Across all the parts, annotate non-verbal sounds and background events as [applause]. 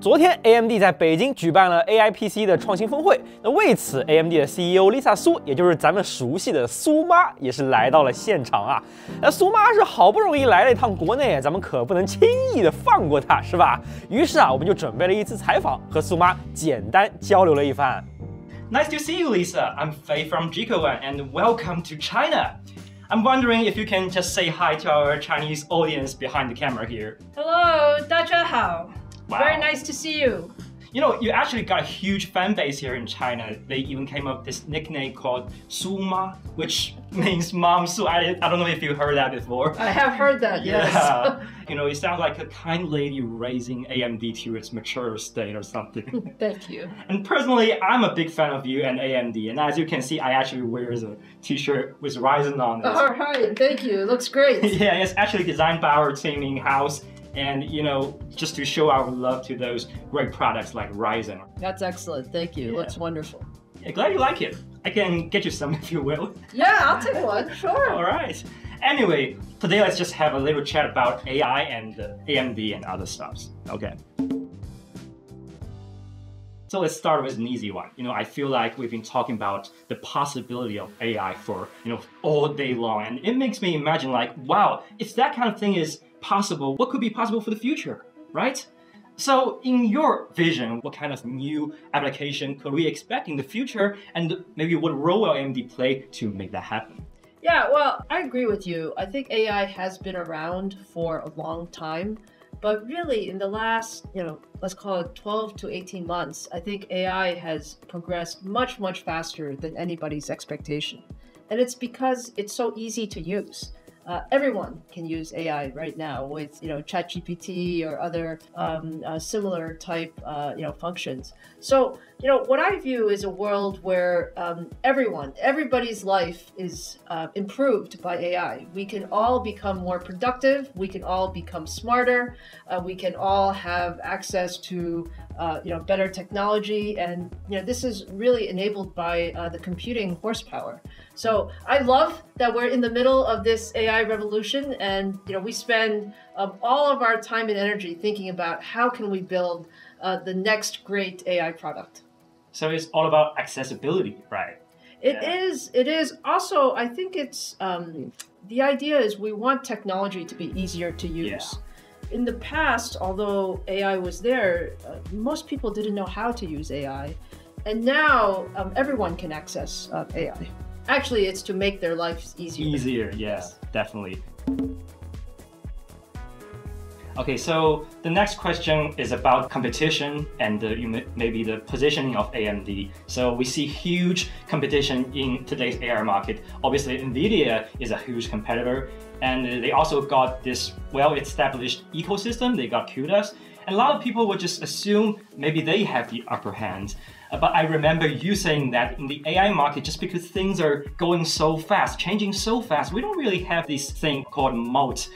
昨天，AMD 在北京举办了 AI PC 的创新峰会。那为此，AMD 的 CEO Lisa 苏，也就是咱们熟悉的苏妈，也是来到了现场啊。那苏妈是好不容易来了一趟国内，咱们可不能轻易的放过她，是吧？于是啊，我们就准备了一次采访，和苏妈简单交流了一番。Nice to see you, Lisa. I'm Fei from Jikowan, and welcome to China. I'm wondering if you can just say hi to our Chinese audience behind the camera here. Hello, 大家好. Wow. Very nice to see you. You know, you actually got a huge fan base here in China. They even came up with this nickname called Suma, which [laughs] means mom Su. I, I don't know if you heard that before. I have heard that, [laughs] yes. Yeah. [laughs] you know, it sounds like a kind lady raising AMD to its mature state or something. Thank you. And personally, I'm a big fan of you and AMD. And as you can see, I actually wear a t-shirt with Ryzen on it. All right, thank you. It looks great. yeah, it's actually designed by our team in-house and you know just to show our love to those great products like Ryzen. That's excellent. Thank you. Yeah. Looks wonderful. Yeah, glad you like it. I can get you some [laughs] if you will. Yeah, I'll take one. [laughs] Sure. All right. Anyway, today let's just have a little chat about AI and uh, AMD and other stuff. Okay. So let's start with an easy one. You know, I feel like we've been talking about the possibility of AI for, you know, all day long. And it makes me imagine like, wow, if that kind of thing is possible, what could be possible for the future, right? So in your vision, what kind of new application could we expect in the future? And maybe what role will AMD play to make that happen? Yeah, well, I agree with you. I think AI has been around for a long time. But really, in the last, you know, let's call it 12 to 18 months, I think AI has progressed much, much faster than anybody's expectation. And it's because it's so easy to use uh, everyone can use AI right now with you know ChatGPT or other um, uh, similar type uh, you know functions. So you know what I view is a world where um, everyone, everybody's life is uh, improved by AI. We can all become more productive. We can all become smarter. Uh, we can all have access to uh, you know better technology, and you know this is really enabled by the computing horsepower. So I love that we're in the middle of this AI revolution, and you know we spend um, all of our time and energy thinking about how can we build uh, the next great AI product. So it's all about accessibility, right? It yeah. is. It is. Also, I think it's um, the idea is we want technology to be easier to use. Yeah. In the past, although AI was there, uh, most people didn't know how to use AI, and now um, everyone can access uh, AI. Actually, it's to make their lives easier. Easier, yeah, definitely. Okay, so the next question is about competition and the, maybe the positioning of AMD. So we see huge competition in today's AI market. Obviously, NVIDIA is a huge competitor, and they also got this well-established ecosystem. They got CUDAs, and a lot of people would just assume maybe they have the upper hand. Uh, but I remember you saying that in the AI market, just because things are going so fast, changing so fast, we don't really have this thing called moat.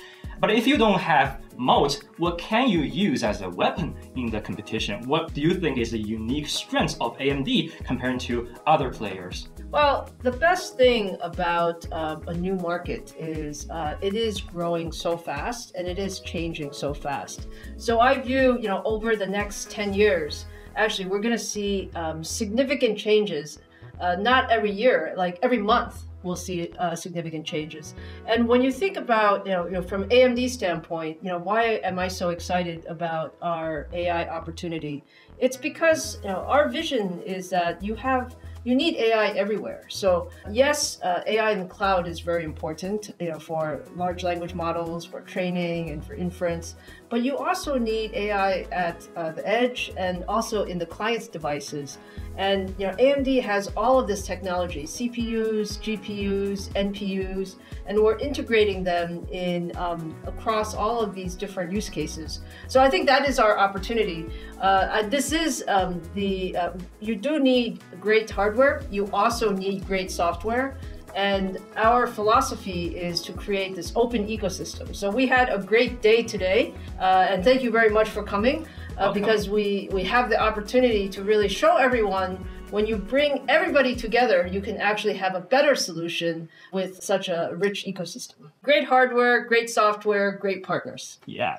But if you don't have moat, what can you use as a weapon in the competition? What do you think is the unique strength of AMD compared to other players? Well, the best thing about uh, a new market is uh, it is growing so fast and it is changing so fast. So I view, you know, over the next 10 years, actually we're going to see um, significant changes uh, not every year like every month we'll see uh, significant changes and when you think about you know, you know from amd standpoint you know why am i so excited about our ai opportunity it's because you know our vision is that you have you need AI everywhere. So yes, uh, AI in the cloud is very important, you know, for large language models, for training, and for inference. But you also need AI at uh, the edge and also in the client's devices. And you know, AMD has all of this technology: CPUs, GPUs, NPUs, and we're integrating them in um, across all of these different use cases. So I think that is our opportunity. Uh, this is um, the uh, you do need great hardware. You also need great software. And our philosophy is to create this open ecosystem. So we had a great day today, uh, and thank you very much for coming uh, because we, we have the opportunity to really show everyone when you bring everybody together, you can actually have a better solution with such a rich ecosystem. Great hardware, great software, great partners. Yeah,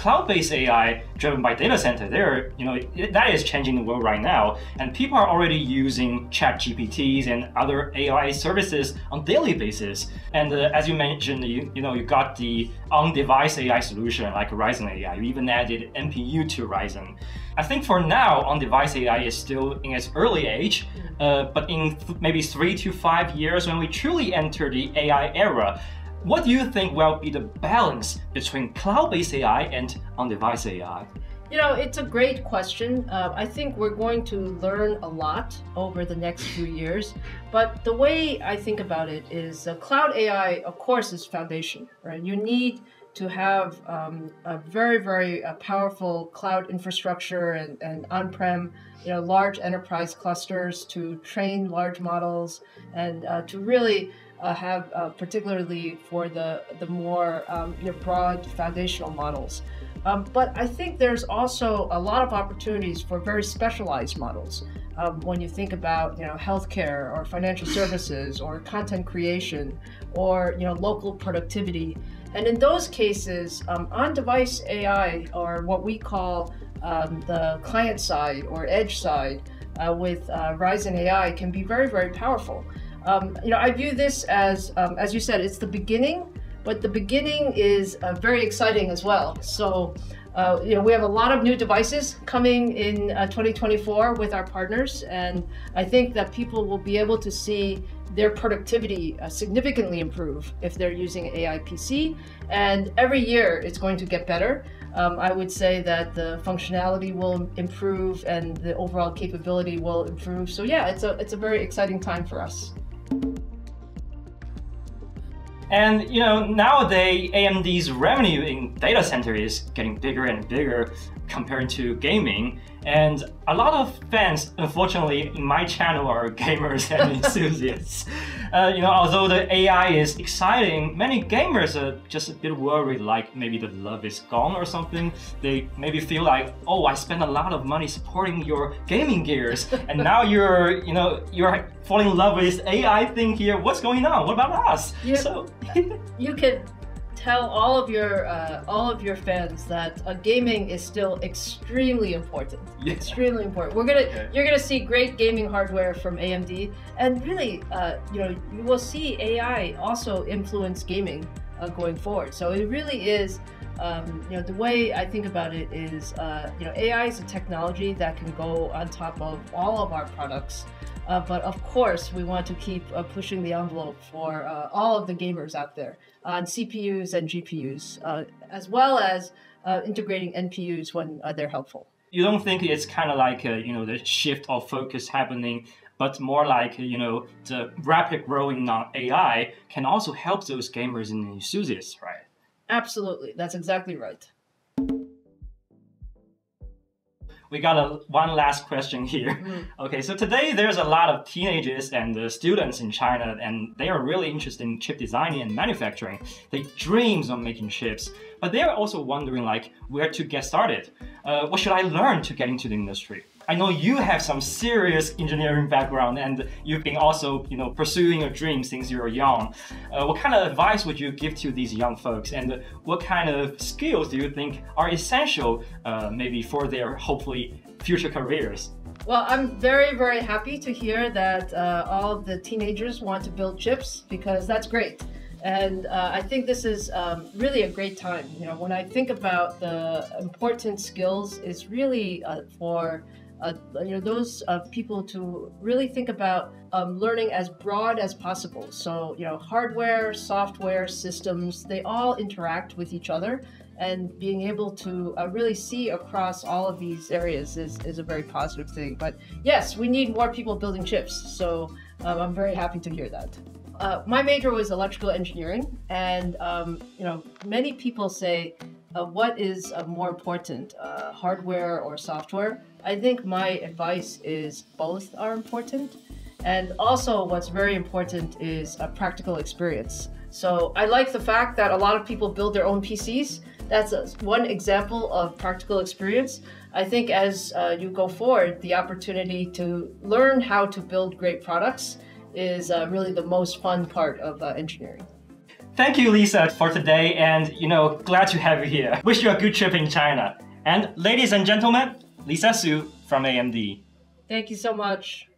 cloud-based AI driven by data center, there, you know, that is changing the world right now. And people are already using ChatGPTs and other AI services on daily basis. And uh, as you mentioned, you, you know, you got the on-device AI solution like Ryzen AI. You even added NPU to Ryzen. I think for now, on-device AI is still in its early age, uh, but in th maybe three to five years when we truly enter the AI era, what do you think will be the balance between cloud-based AI and on-device AI? You know, it's a great question. Uh, I think we're going to learn a lot over the next few years. But the way I think about it is uh, cloud AI, of course, is foundation, right? You need to have um, a very, very uh, powerful cloud infrastructure and, and on-prem, you know, large enterprise clusters to train large models and uh, to really uh, have, uh, particularly for the, the more um, you know, broad foundational models. Um, but I think there's also a lot of opportunities for very specialized models. Um, when you think about you know healthcare or financial services or content creation or you know local productivity, and in those cases, um, on-device AI or what we call um, the client side or edge side uh, with uh, Ryzen AI can be very very powerful. Um, you know, I view this as, um, as you said, it's the beginning, but the beginning is uh, very exciting as well. So, uh, you know, we have a lot of new devices coming in uh, 2024 with our partners, and I think that people will be able to see their productivity uh, significantly improve if they're using AI PC. And every year it's going to get better. Um, I would say that the functionality will improve and the overall capability will improve. So yeah, it's a it's a very exciting time for us. And you know, nowadays AMD's revenue in data center is getting bigger and bigger compared to gaming. And a lot of fans, unfortunately, in my channel are [laughs] gamers and [laughs] enthusiasts. Uh, you know, although the AI is exciting, many gamers are just a bit worried, like maybe the love is gone or something. They maybe feel like, oh, I spent a lot of money supporting your gaming gears, [laughs] and now you're, you know, you're falling in love with AI thing here. What's going on? What about us? You, so you can tell all of your uh, all of your fans that uh, gaming is still extremely important. [laughs] Yeah. Extremely important. We're gonna okay. you're gonna see great gaming hardware from AMD, and really, uh, you know, you will see AI also influence gaming uh, going forward. So it really is. Um, you know, the way I think about it is, uh, you know, AI is a technology that can go on top of all of our products. Uh, but of course, we want to keep uh, pushing the envelope for uh, all of the gamers out there on CPUs and GPUs, uh, as well as uh, integrating NPUs when uh, they're helpful. You don't think it's kind of like you know the shift of focus happening, but more like you know the rapid growing on AI can also help those gamers and enthusiasts, right? Absolutely, that's exactly right we got a one last question here. Mm. Okay, so today there's a lot of teenagers and uh, students in China, and they are really interested in chip designing and manufacturing. They dreams of making chips, but they are also wondering like where to get started. Uh, what should I learn to get into the industry? I know you have some serious engineering background and you've been also, you know, pursuing a dream since you were young. Uh, what kind of advice would you give to these young folks and what kind of skills do you think are essential uh, maybe for their hopefully future careers? Well, I'm very, very happy to hear that uh, all the teenagers want to build chips because that's great. And uh, I think this is um, really a great time. You know, when I think about the important skills, it's really uh, for uh, you know those uh, people to really think about um, learning as broad as possible. So you know hardware, software, systems, they all interact with each other, and being able to uh, really see across all of these areas is, is a very positive thing. But yes, we need more people building chips. So um, I'm very happy to hear that. Uh, my major was electrical engineering, and um, you know many people say uh, what is uh, more important, uh, hardware or software? I think my advice is both are important. And also, what's very important is a practical experience. So, I like the fact that a lot of people build their own PCs. That's a, one example of practical experience. I think as uh, you go forward, the opportunity to learn how to build great products is uh, really the most fun part of uh, engineering. Thank you, Lisa, for today, and you know, glad to have you here. Wish you a good trip in China. And ladies and gentlemen, Lisa Su from AMD. Thank you so much.